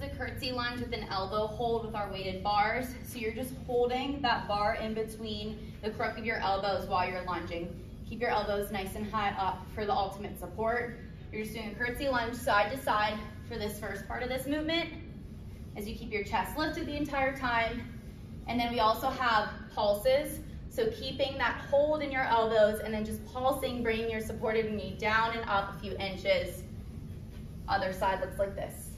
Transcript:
is a curtsy lunge with an elbow hold with our weighted bars. So you're just holding that bar in between the crook of your elbows while you're lunging. Keep your elbows nice and high up for the ultimate support. You're just doing a curtsy lunge side to side for this first part of this movement as you keep your chest lifted the entire time. And then we also have pulses. So keeping that hold in your elbows and then just pulsing, bringing your supported knee down and up a few inches. Other side looks like this.